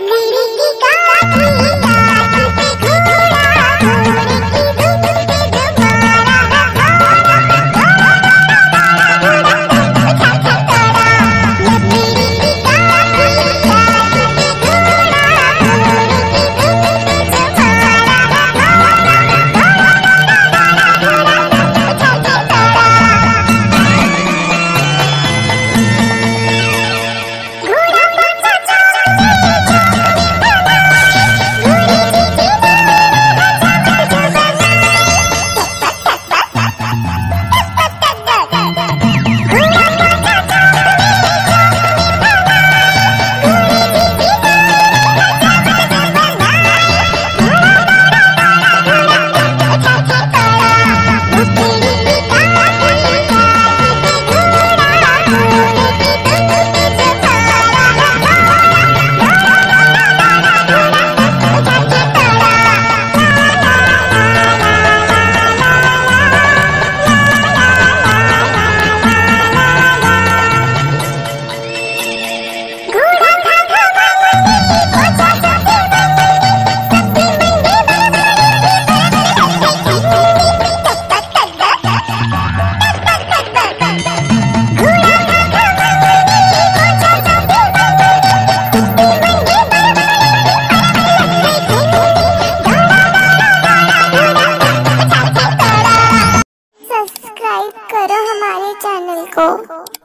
लकड़ी का हमारे चैनल को